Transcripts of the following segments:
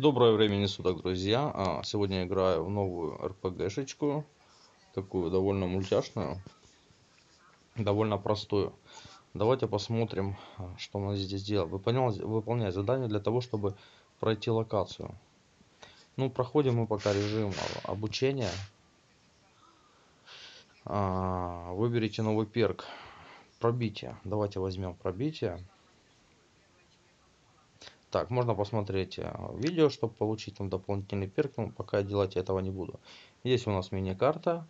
Доброе времени суток, друзья. А, сегодня играю в новую РПГшечку. Такую довольно мультяшную. Довольно простую. Давайте посмотрим, а, что мы здесь делаем. Выполнять задание для того, чтобы пройти локацию. Ну, проходим мы пока режим обучения. А, выберите новый перк. Пробитие. Давайте возьмем пробитие. Так, можно посмотреть э, видео, чтобы получить там дополнительный перк, но пока делать этого не буду. Здесь у нас мини-карта.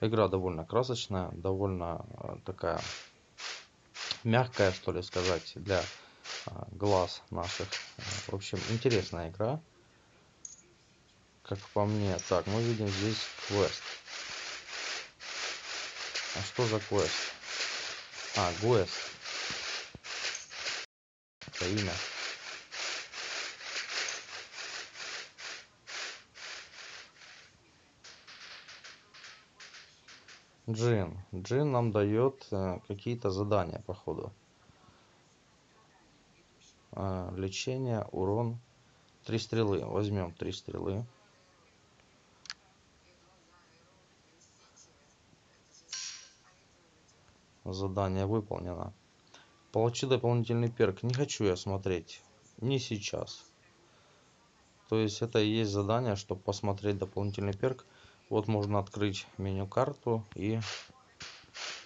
Игра довольно красочная, довольно э, такая мягкая, что ли сказать, для э, глаз наших. В общем, интересная игра. Как по мне. Так, мы видим здесь квест. А что за квест? А, квест. Это имя. Джин. Джин нам дает э, какие-то задания, походу. Э, лечение, урон. Три стрелы. Возьмем три стрелы. Задание выполнено. Получи дополнительный перк. Не хочу я смотреть. Не сейчас. То есть это и есть задание, чтобы посмотреть дополнительный перк. Вот можно открыть меню карту и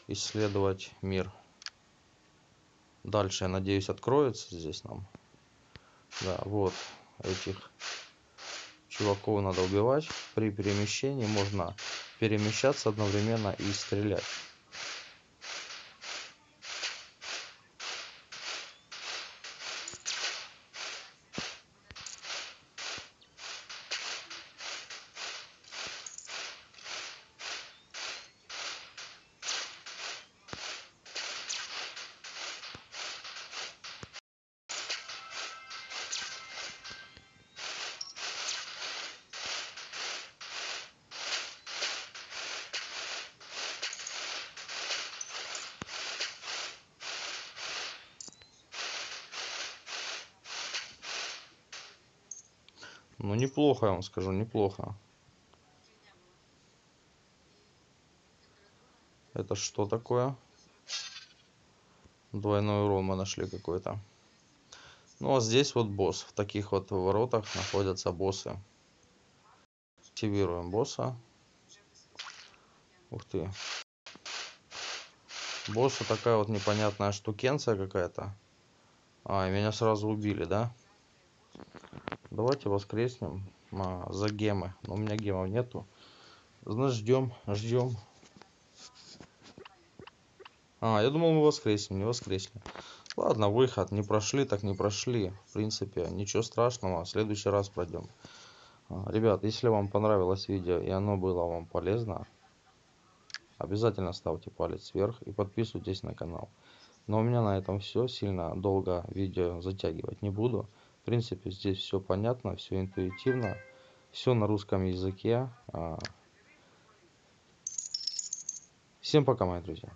исследовать мир. Дальше, я надеюсь, откроется здесь нам. Да, вот этих чуваков надо убивать. При перемещении можно перемещаться одновременно и стрелять. Ну, неплохо, я вам скажу, неплохо. Это что такое? Двойной урон мы нашли какой-то. Ну, а здесь вот босс. В таких вот воротах находятся боссы. Активируем босса. Ух ты. Босса такая вот непонятная штукенция какая-то. А, меня сразу убили, да? Давайте воскреснем а, за гемы. Но у меня гемов нету. Значит, ждем, ждем. А, я думал, мы воскреснем, не воскресли. Ладно, выход. Не прошли, так не прошли. В принципе, ничего страшного. В следующий раз пройдем. А, ребят, если вам понравилось видео и оно было вам полезно, обязательно ставьте палец вверх и подписывайтесь на канал. Но у меня на этом все. Сильно долго видео затягивать не буду. В принципе, здесь все понятно, все интуитивно, все на русском языке. А. Всем пока, мои друзья.